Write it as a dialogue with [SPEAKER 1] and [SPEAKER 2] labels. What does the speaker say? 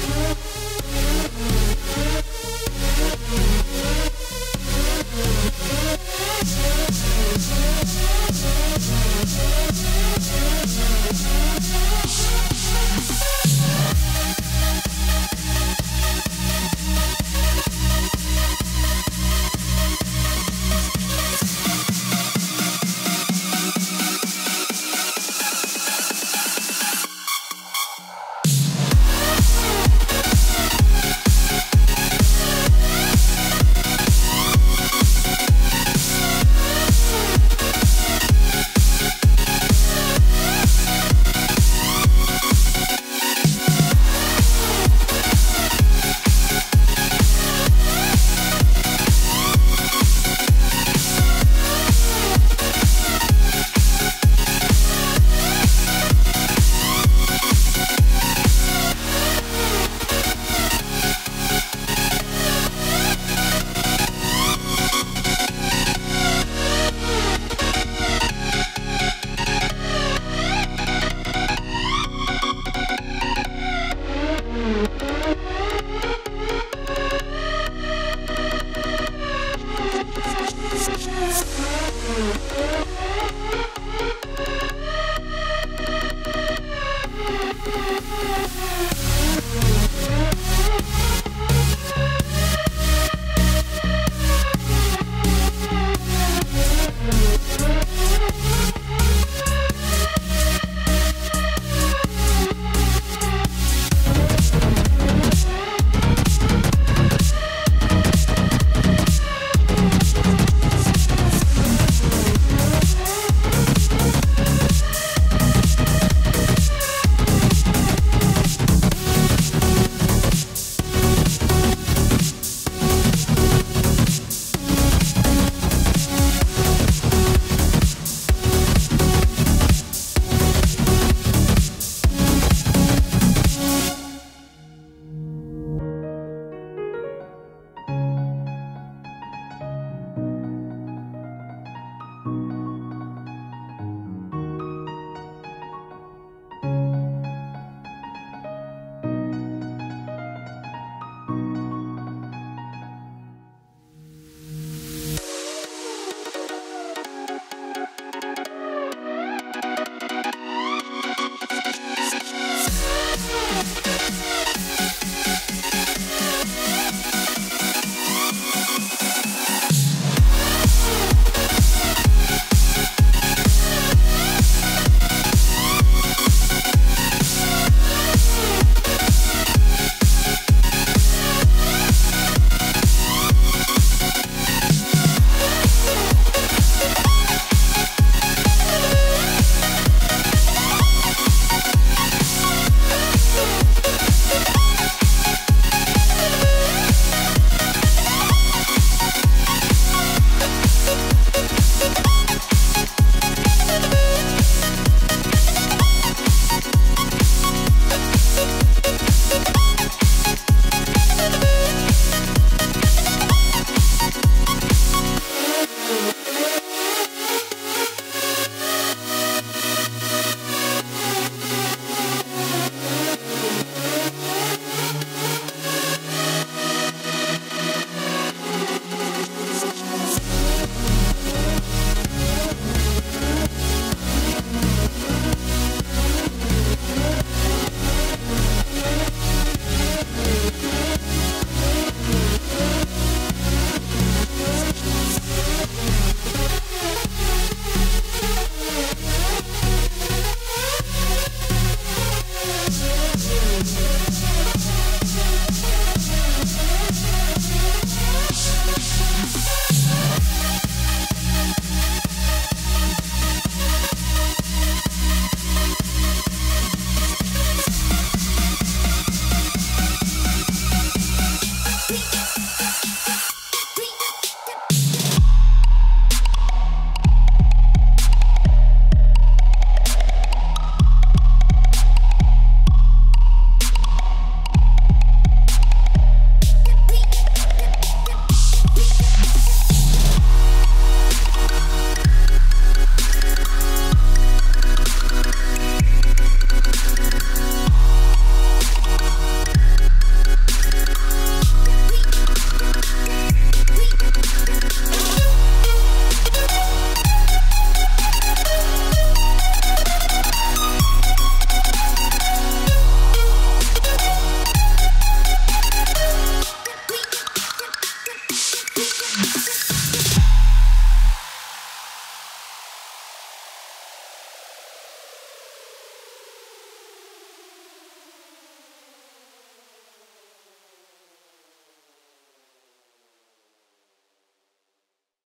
[SPEAKER 1] Yeah.